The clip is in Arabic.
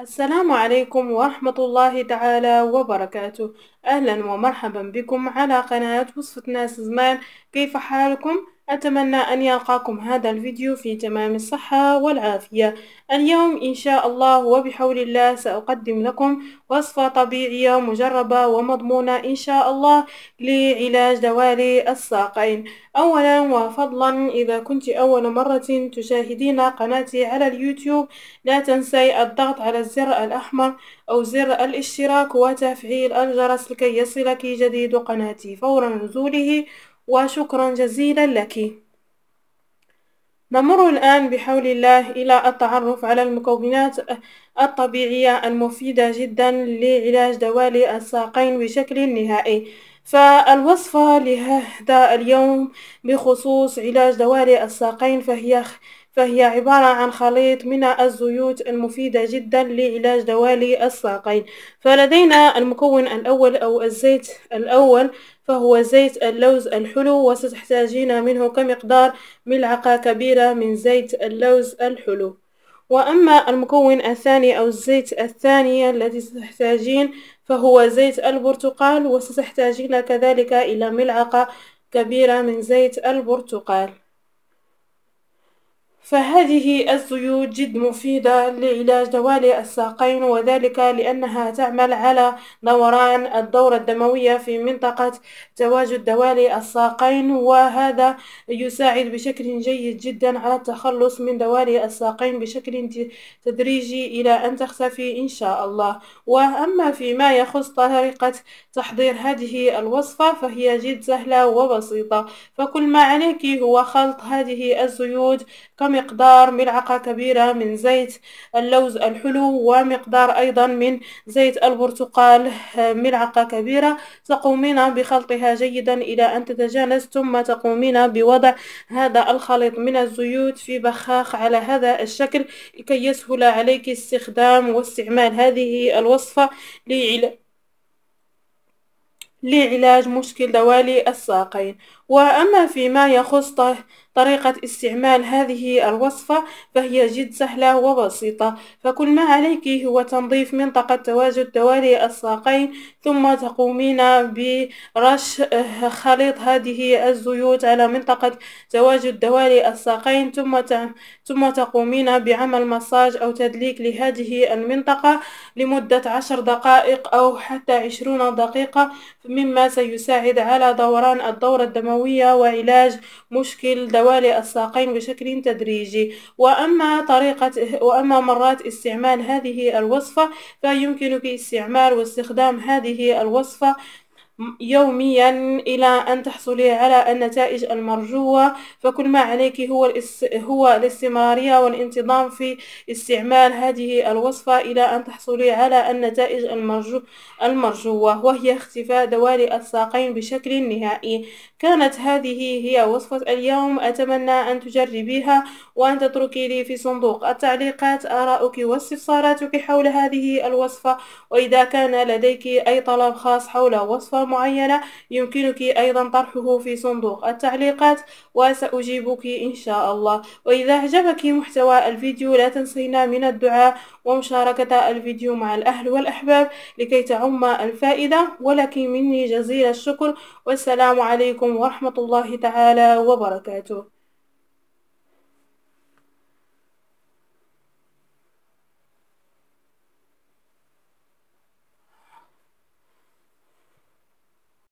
السلام عليكم ورحمة الله تعالى وبركاته أهلا ومرحبا بكم على قناة وصفة ناس زمان كيف حالكم؟ أتمنى أن يلقاكم هذا الفيديو في تمام الصحة والعافية. اليوم إن شاء الله وبحول الله سأقدم لكم وصفة طبيعية مجربة ومضمونة إن شاء الله لعلاج دوالي الساقين. أولا وفضلا إذا كنت أول مرة تشاهدين قناتي على اليوتيوب لا تنسي الضغط على الزر الأحمر أو زر الاشتراك وتفعيل الجرس لكي يصلك جديد قناتي فور نزوله وشكرا جزيلا لك. نمر الآن بحول الله إلى التعرف على المكونات الطبيعية المفيدة جدا لعلاج دوالي الساقين بشكل نهائي. فالوصفة لهذا اليوم بخصوص علاج دوالي الساقين فهي فهي عبارة عن خليط من الزيوت المفيدة جدا لعلاج دوالي الساقين. فلدينا المكون الأول أو الزيت الأول فهو زيت اللوز الحلو وستحتاجين منه كمقدار ملعقة كبيرة من زيت اللوز الحلو. وأما المكون الثاني أو الزيت الثاني الذي ستحتاجين فهو زيت البرتقال وستحتاجين كذلك إلى ملعقة كبيرة من زيت البرتقال. فهذه الزيوت جد مفيدة لعلاج دوالي الساقين وذلك لأنها تعمل على دوران الدورة الدموية في منطقة تواجد دوالي الساقين وهذا يساعد بشكل جيد جدا على التخلص من دوالي الساقين بشكل تدريجي إلى أن تختفي إن شاء الله. وأما فيما يخص طريقة تحضير هذه الوصفة فهي جد سهلة وبسيطة. فكل ما عليك هو خلط هذه الزيوت كمقدار ملعقة كبيرة من زيت اللوز الحلو ومقدار أيضا من زيت البرتقال ملعقة كبيرة. تقومين بخلطها جيدا إلى أن تتجانس ثم تقومين بوضع هذا الخليط من الزيوت في بخاخ على هذا الشكل لكي يسهل عليك استخدام واستعمال هذه الوصفة لعلاج لعلاج مشكل دوالي الساقين. وأما فيما يخص طريقة استعمال هذه الوصفة فهي جد سهلة وبسيطة فكل ما عليك هو تنظيف منطقة تواجد دوالي الساقين ثم تقومين برش خليط هذه الزيوت على منطقة تواجد دوالي الساقين ثم ثم تقومين بعمل مساج أو تدليك لهذه المنطقة لمدة عشر دقائق أو حتى عشرون دقيقة مما سيساعد على دوران الدورة الدموية وعلاج مشكل دوالي الساقين بشكل تدريجي. وأما طريقة وأما مرات استعمال هذه الوصفة فيمكنك استعمال واستخدام هذه الوصفة يوميا إلى أن تحصلي على النتائج المرجوة فكل ما عليك هو هو الاستمرارية والانتظام في استعمال هذه الوصفة إلى أن تحصلي على النتائج المرجو المرجوة وهي اختفاء دوالي الساقين بشكل نهائي. كانت هذه هي وصفة اليوم أتمنى أن تجربيها وأن تتركي لي في صندوق التعليقات آراءك واستفساراتك حول هذه الوصفة وإذا كان لديك أي طلب خاص حول وصفة معينة يمكنك أيضا طرحه في صندوق التعليقات وسأجيبك إن شاء الله. وإذا أعجبك محتوى الفيديو لا تنسينا من الدعاء ومشاركة الفيديو مع الأهل والأحباب لكي تعم الفائدة ولك مني جزيل الشكر والسلام عليكم ورحمة الله تعالى وبركاته.